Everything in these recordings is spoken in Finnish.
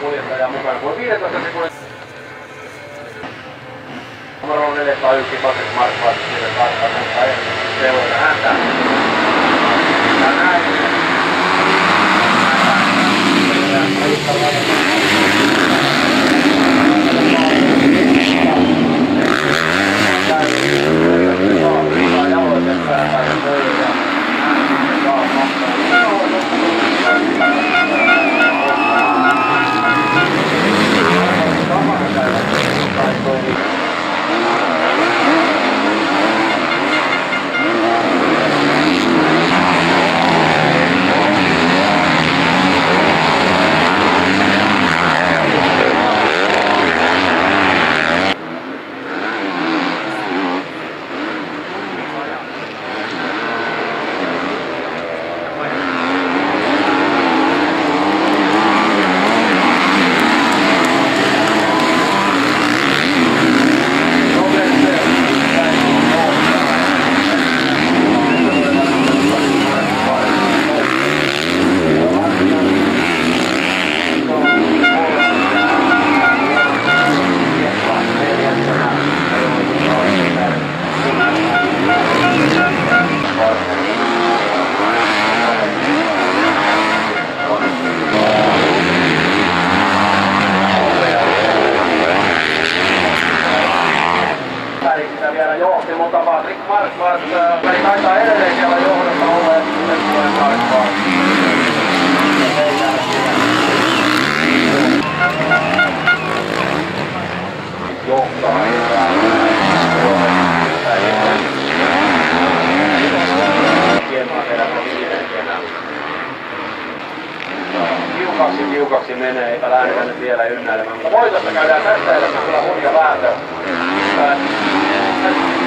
Kuljettaja mukana. Kun 15 sekunnin numero 401 Patrick Markvart siitä tarkkaan mutta ei seurata häntä. Ja näin. Sitä vielä johti, mutta Patrick Marquardt äh, ei taitaa edelleen siellä johdossa olla ja sitten tulee Marquardt. Johtaa. Tiukaksi tiukaksi menee, eipä lähdetä nyt vielä ynnäilemään, mutta voitosta käydään tässä elämässä kyllä hurja vääntö.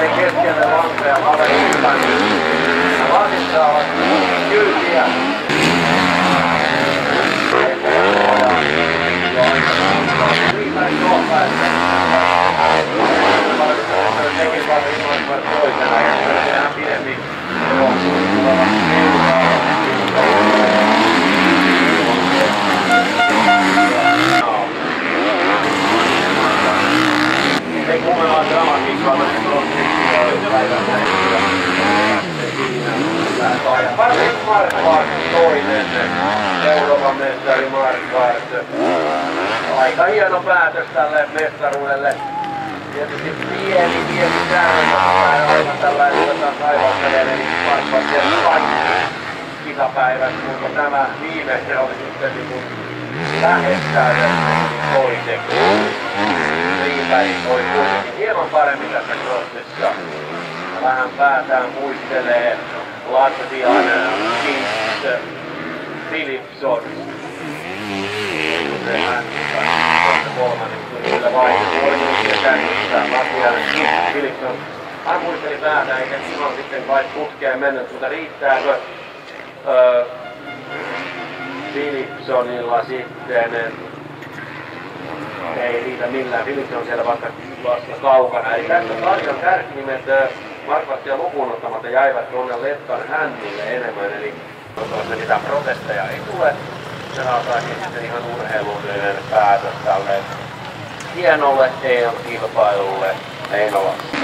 Thank you. Kummella dramatiikkaa, Patrick Marquardt toinen, Euroopan mestari Marquardt. Aika hieno päätös tälle mestaruudelle. Tietysti pieni, pieni säännö, mutta aivan tällainen, jota kaivastelee, eli Marquardt ja kisapäivät, mutta tämä viimeinen oli sitten niin kuin lähestään toiseksi. Riipäri oli kuitenkin hieman paremmin tässä crossissa. Vähän päätään muistelee Latvian Keith Philipson. Sehän kolmannen kyllä vaiheessa oli käynnissä Latvian Keith Philipson. Hän muisteli päätä eikä ihan sitten kai putkeen mennyt, mutta riittääkö öö, Philipsonilla sitten ei riitä millään. Philips on siellä vasta, vasta kaukana. Eli tässä sarjan kärkinimet Markvastia lukuun ottamatta jäivät tuonne Lettan hännille enemmän. Eli toivottavasti mitään protesteja ei tule. Se saataisiin sitten ihan urheilullinen päätös tälle hienolle EM-kilpailulle Heinolassa.